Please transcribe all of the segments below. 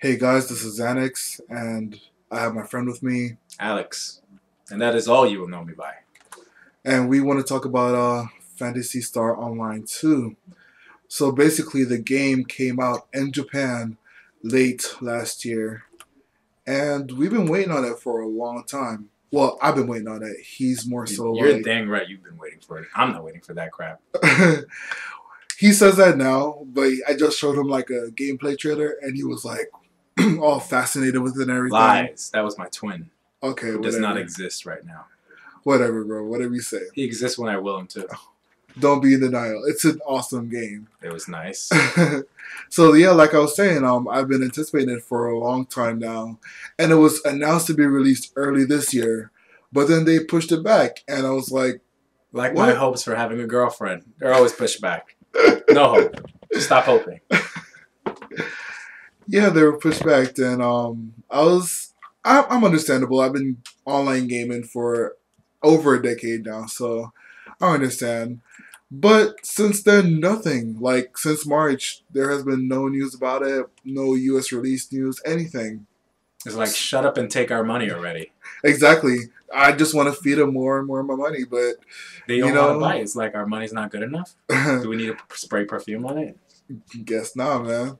Hey guys, this is Xaenex, and I have my friend with me, Alex. And that is all you will know me by. and we want to talk about uh, Phantasy Star Online 2. So basically, the game came out in Japan late last year, and we've been waiting on it for a long time. Well, I've been waiting on it. He's more so You're like dang right you've been waiting for it. I'm not waiting for that crap. he says that now, but I just showed him like a gameplay trailer, and he was like all fascinated with it and everything. Lies. That was my twin. Okay, Who does not exist right now. Whatever, bro. Whatever you say. He exists when I will him to. Don't be in denial. It's an awesome game. It was nice. so yeah, like I was saying, um, I've been anticipating it for a long time now, and it was announced to be released early this year, but then they pushed it back, and I was like, Like my hopes for having a girlfriend. They're always pushed back. No hope. Stop hoping. yeah, they were pushed back. And um, I was, I, I'm understandable. I've been online gaming for over a decade now, so I understand. But since then, nothing. Like since March, there has been no news about it, no U.S. release news, anything. It's like shut up and take our money already. Exactly. I just want to feed them more and more of my money, but They You don't want know- to buy. It's like our money's not good enough. Do we need to spray perfume on it? guess not, man.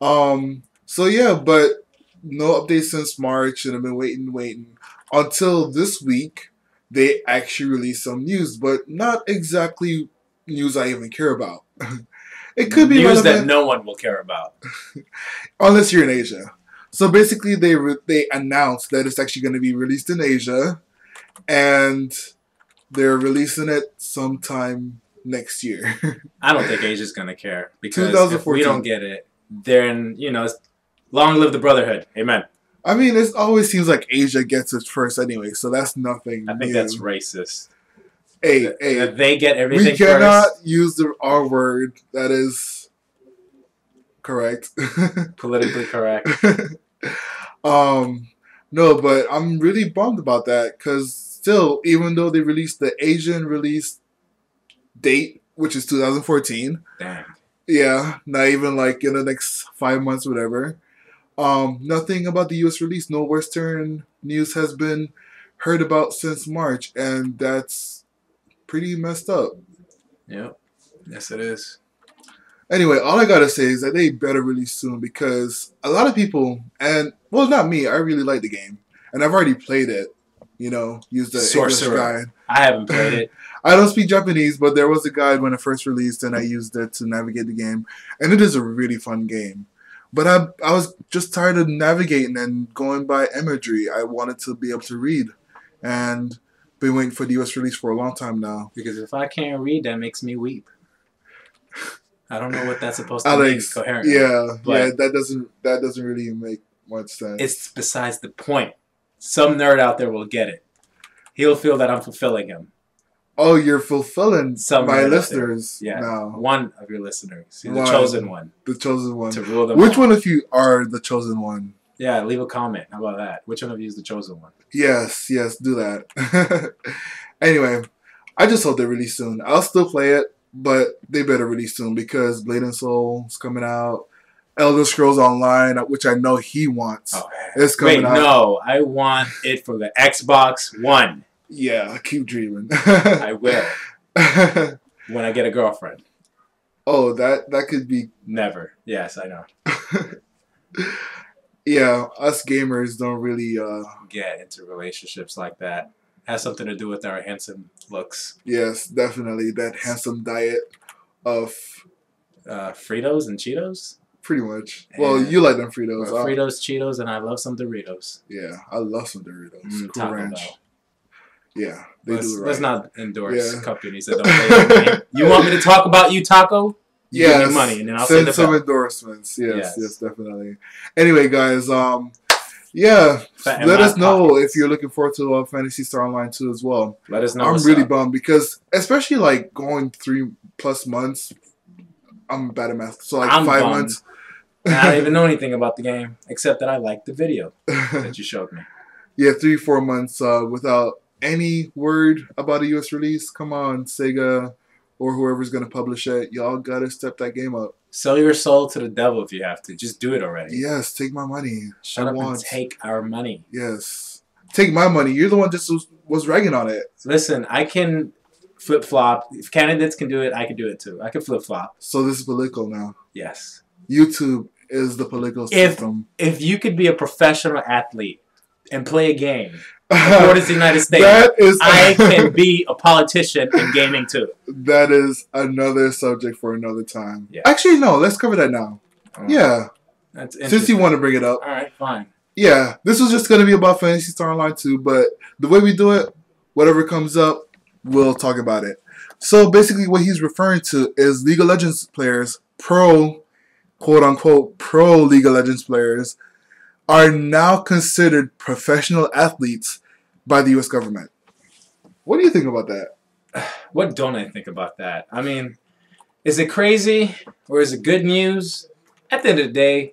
Um. So yeah, but no updates since March, and I've been waiting, waiting until this week. They actually released some news, but not exactly news I even care about. it could be news that no one will care about. unless you're in Asia. So basically, they re- they announced that it's actually going to be released in Asia, and they're releasing it sometime next year. I don't think Asia's gonna care because if 2014. we don't get it, then you know, long live the brotherhood. Amen. I mean, it always seems like Asia gets it first anyway, so that's nothing. I think new. that's racist. Hey, That- hey, that they get everything we cannot first. use the R word. That is correct. Politically correct. um, no, but I'm really bummed about that because still, even though they released the Asian release date, which is 2014, Damn. yeah, not even like in the next five months, whatever. Um, nothing about the U.S. release. No Western news has been heard about since March, and that's pretty messed up. Yep. Yes, it is. Anyway, all I gotta say is that they better release soon because a lot of people, and well, not me. I really like the game, and I've already played it. You know, used the English Sorcerer. guide. I haven't played it. I don't speak Japanese, but there was a guide when it first released, and I used it to navigate the game, and it is a really fun game. But I, I was just tired of navigating and going by imagery. I wanted to be able to read, and been waiting for the US release for a long time now. Because if I can't read, that makes me weep. I don't know what that's supposed to Alex, mean coherently. yeah, but- yeah, that doesn't that doesn't really make much sense. It's besides the point. Some nerd out there will get it. He'll feel that I'm fulfilling him. Oh, you're fulfilling Some my listeners Yeah. now, One of your listeners. You're the One. chosen one. the chosen one. To rule them Which all. one of you are the chosen one? Yeah, leave a comment. How about that? Which one of you is the chosen one? Yes, yes, do that. anyway, I just hope they release soon. I'll still play it, but they better release soon because Blade and Soul is coming out. Elder Scrolls Online, which I know he wants, Oh, is coming wait, out. no. I want it for the Xbox One. Yeah, I keep dreaming. I will when I get a girlfriend. oh, that that could be. Never. Yes, I know. Yeah, us gamers don't really. uh Get into relationships like that. Has something to do with our handsome looks. Yes, definitely that handsome diet of Uh, Fritos and Cheetos. pretty much. Well, you like them Fritos. Fritos, Cheetos, and I love some Doritos. Yeah, I love some Doritos. Mm, cool Ranch. Bell. Yeah, they let's, do it right. let's not endorse Yeah. companies that don't pay. You want me to talk about you, Taco? You Yes, money, and then I'll send send some endorsements. Yes, yes, Yes. definitely. Anyway, guys, um, yeah, Fat let us know pockets. if you're looking forward to uh, Phantasy Star Online 2 as well. Let us know. I'm really up. bummed because, especially like going three plus months, I'm bad at math. So like I'm five bummed. months. I don't even know anything about the game except that I liked the video that you showed me. yeah, three four months uh, without any word about a US release. Come on, Sega or whoever's gonna publish it, y'all gotta step that game up. Sell your soul to the devil if you have to. Just do it already. Yes, take my money. Shut I up and take our money. Yes, take my money. You're the one just was, was ragging on it. Listen, I can flip flop. If candidates can do it, I can do it too. I can flip flop. So this is political now. Yes. YouTube is the political If- system. If you could be a professional athlete and play a game, for the United States, that is I can be a politician in gaming too. that is another subject for another time. Yeah. Actually, no. Let's cover that now. Yeah, That's since you want to bring it up. All right, fine. Yeah, this was just gonna be about Phantasy Star Online too, but the way we do it, whatever comes up, we'll talk about it. So basically, what he's referring to is League of Legends players, pro, quote unquote, pro League of Legends players, are now considered professional athletes by the U.S. government. What do you think about that? What don't I think about that? I mean, is it crazy or is it good news? At the end of the day,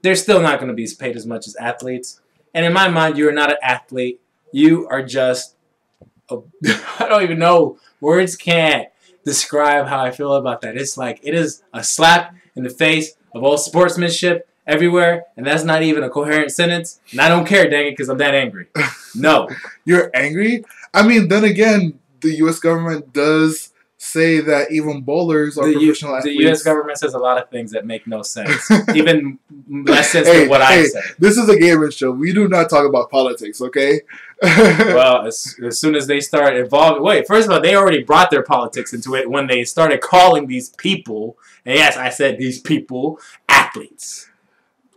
they're still not going to be paid as much as athletes. And in my mind, you are not an athlete. You are just, I don't even know. Words can't describe how I feel about that. It's like, it is a slap in the face of all sportsmanship everywhere. And that's not even a coherent sentence. And I don't care, dang it, because I'm that angry. No. You're angry? I mean, then again, the U.S. government does say that even bowlers are the, U- professional the athletes. U.S. government says a lot of things that make no sense, even less sense Hey, than what I hey. say. This is a gaming show. We do not talk about politics, okay? Well, as, as soon as they start involving, wait. First of all, they already brought their politics into it when they started calling these people, and yes, I said these people, athletes.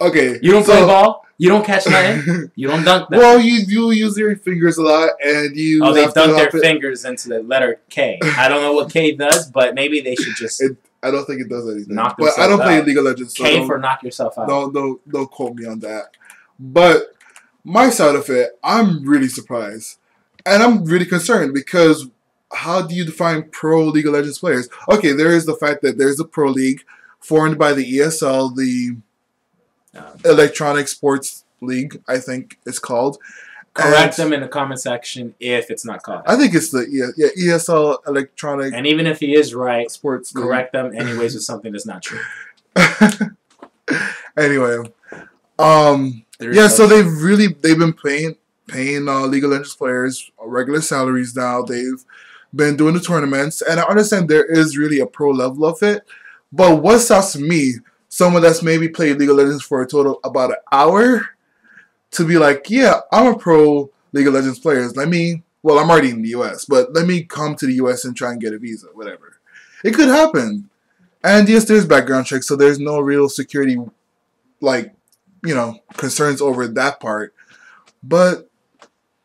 Okay. You don't so- play ball. You don't catch nothing. You don't dunk them. well, you you use your fingers a lot, and you. oh, they dunk their it- fingers into the letter K. I don't know what K does, but maybe they should just It- I don't think it does anything. Knock but I don't themselves play. League of Legends, so K for knock yourself out. don't don't don't quote me on that. But my side of it, I'm really surprised, and I'm really concerned because how do you define pro League of Legends players? Okay, there is the fact that there's a pro league formed by the ESL, the Um, Electronic Sports League, I think it's called. correct And them in the comment section if it's not caught. I think it's the E- yeah, ESL Electronic And even if he is right, Sports League. correct them anyways with something that's not true. anyway, um, There is yeah, so they've really they've been paying paying uh, League of Legends players regular salaries now. They've been doing the tournaments, and I understand there is really a pro level of it. But what stops me, someone that's maybe played League of Legends for a total about an hour, to be like, yeah, I'm a pro League of Legends player. Let me, well, I'm already in the U.S., but let me come to the U.S. and try and get a visa, whatever. It could happen. And yes, there's background checks, so there's no real security, like, you know, concerns over that part. But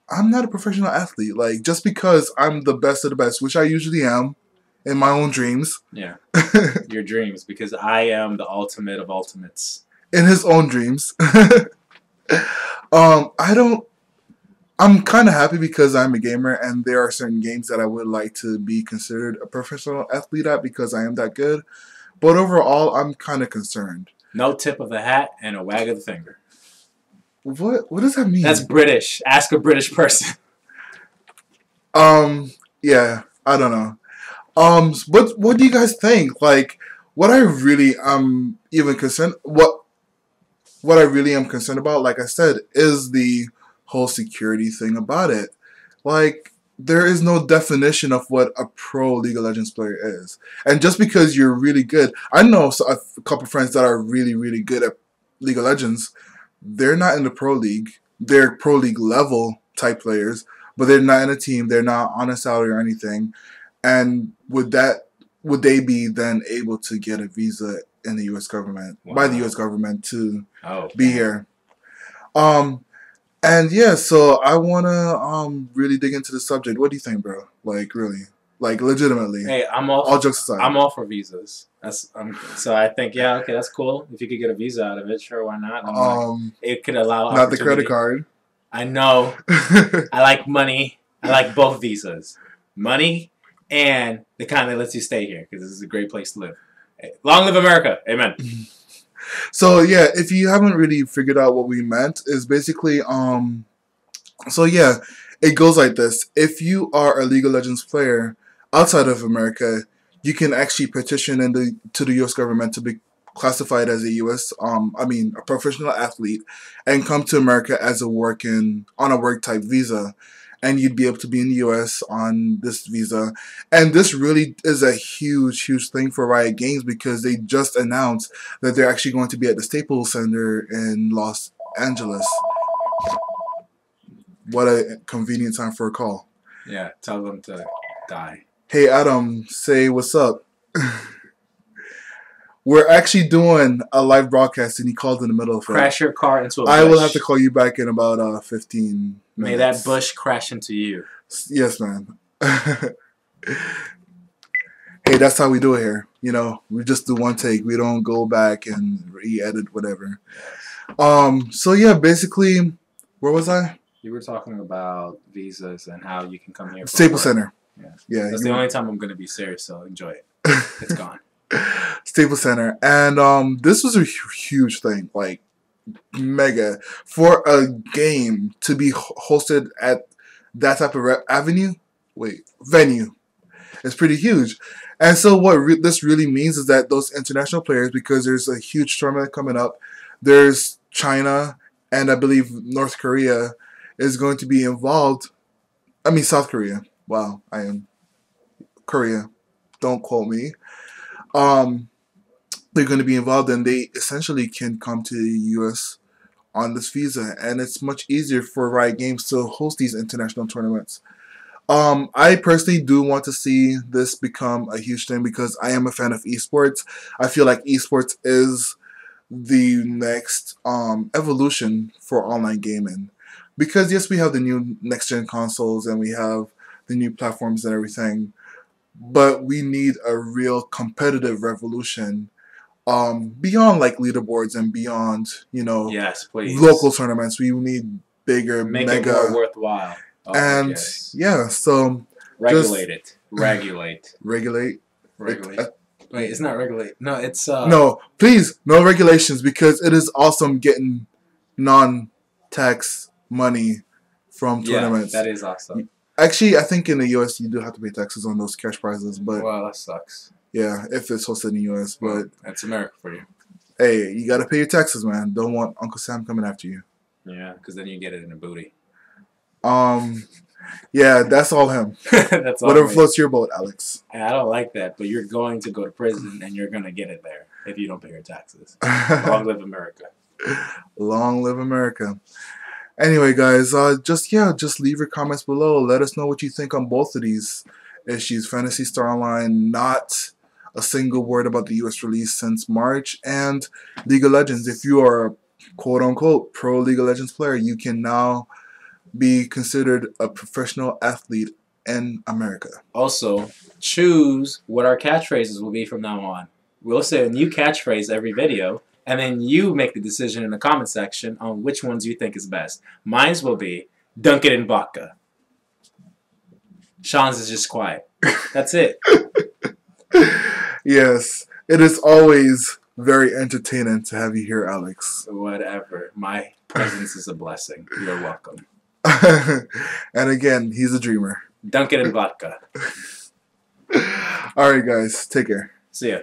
I'm not a professional athlete. Like, just because I'm the best of the best, which I usually am in my own dreams, yeah, your dreams, because I am the ultimate of ultimates. in his own dreams. um, I don't. I'm kind of happy because I'm a gamer, and there are certain games that I would like to be considered a professional athlete at because I am that good. But overall, I'm kind of concerned. No tip of the hat and a wag of the finger. What What does that mean? That's British. Ask a British person. Um, yeah, I don't know. Um, what what do you guys think? Like, what I really am even concerned what what I really am concerned about, like I said, is the whole security thing about it. Like, there is no definition of what a pro League of Legends player is, and just because you're really good, I know a couple friends that are really really good at League of Legends. They're not in the pro league. They're pro league level type players but they're not in a team. They're not on a salary or anything. And would that would they be then able to get a visa in the U.S. government by the U.S. government to Oh, be here? Um, and yeah, so I wanna um really dig into the subject. What do you think, bro? Like really, like legitimately, Hey, I'm all. all jokes aside. I'm all for visas. That's um, so. I think yeah, okay, that's cool. If you could get a visa out of it, sure, why not? I'm like, um, it could allow. not the credit card. I know. I like money. I like both visas, money and the kind that lets you stay here because this is a great place to live. Long live America! Amen. So yeah, if you haven't really figured out what we meant, is basically um so yeah, it goes like this. If you are a League of Legends player outside of America, you can actually petition in the to the US government to be classified as a U.S. um I mean a professional athlete and come to America as a working on a work type visa, and you'd be able to be in the U.S. on this visa, and this really is a huge huge thing for Riot Games because they just announced that they're actually going to be at the Staples Center in Los Angeles. What a convenient time for a call. Yeah, tell them to die. Hey Adam, say what's up. We're actually doing a live broadcast, and he called in the middle of it. Crash your car into a bush. I will have to call you back in about uh, 15 May that bush crash into you. Yes, man. hey, that's how we do it here. You know, we just do one take. We don't go back and re-edit whatever. Um. So yeah, basically, where was I? You were talking about visas and how you can come here. Staples. Center. Yeah. Yeah. That's the only time I'm going to be serious, so enjoy it. It's gone. Staples Center, and um, this was a huge thing, like mega for a game to be hosted at that type of avenue. Wait, venue. It's pretty huge, and so what re- this really means is that those international players, because there's a huge tournament coming up, there's China and I believe North Korea is going to be involved. I mean South Korea. Wow, I am Korea. Don't quote me um, they're going to be involved and they essentially can come to the US on this visa and it's much easier for Riot Games to host these international tournaments. Um, I personally do want to see this become a huge thing because I am a fan of esports. I feel like esports is the next um, evolution for online gaming. Because yes, we have the new next gen consoles and we have the new platforms and everything, but we need a real competitive revolution um, beyond like leaderboards and beyond you know Yes, please. local tournaments. We need bigger, Make it mega, more worthwhile. Oh, and yes. yeah. So regulate it. Regulate. regulate. Regulate. Uh, Wait, it's not regulate. No, it's uh. no, please, no regulations because it is awesome getting non-tax money from tournaments. Yeah, tournaments. that is awesome. Actually, I think in the US you do have to pay taxes on those cash prizes, but well, that sucks. yeah, if it's hosted in the US. But That's America for you. hey, you gotta pay your taxes, man. Don't want Uncle Sam coming after you. Yeah, because then you get it in a booty. Um, yeah, that's all him. That's all. Whatever me. floats your boat, Alex. I don't like that, but you're going to go to prison and you're gonna get it there if you don't pay your taxes. Long live America. Long live America. Anyway, guys, uh, just yeah, just leave your comments below. Let us know what you think on both of these issues. Phantasy Star Online, not a single word about the U.S. release since March, and League of Legends. If you are a quote unquote pro League of Legends player, you can now be considered a professional athlete in America. Also, choose what our catchphrases will be from now on. We'll say a new catchphrase every video, and then you make the decision in the comment section on which ones you think is best. Mine's will be dunk and vodka. Sean's is just quiet. That's it. yes, it is always very entertaining to have you here, Alex. Whatever. My presence is a blessing. You're welcome. and again, he's a dreamer. Dunk and vodka. All right, guys, take care. See ya.